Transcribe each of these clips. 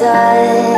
done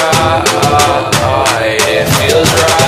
It feels right. It feels right.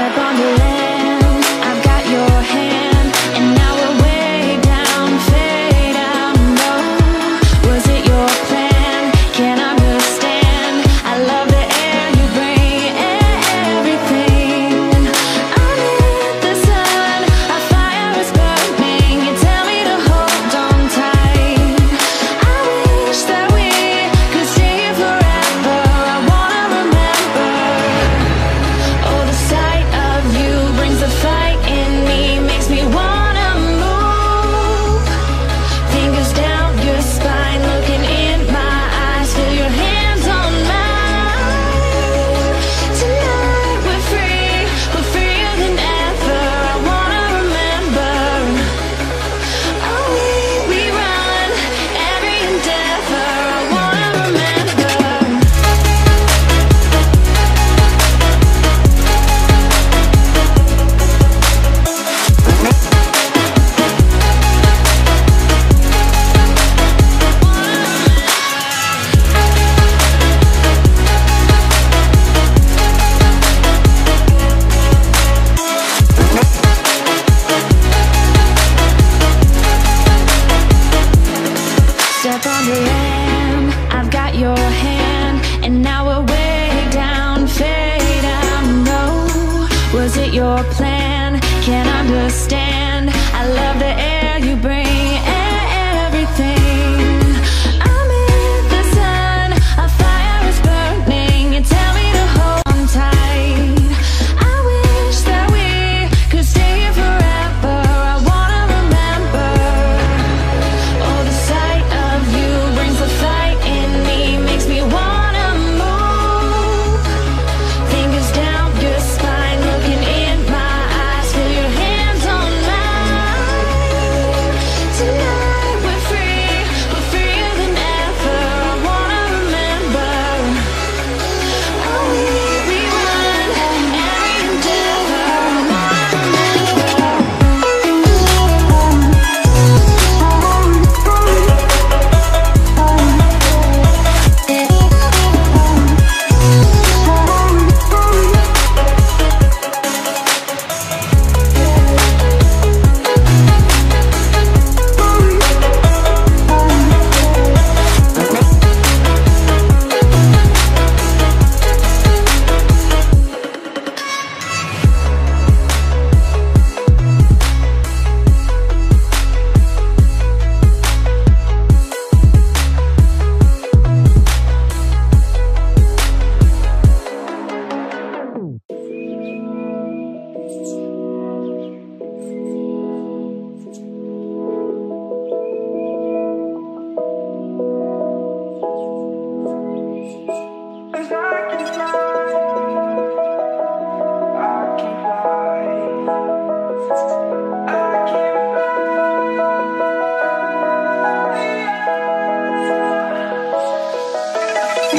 Step on the land,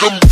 like I'm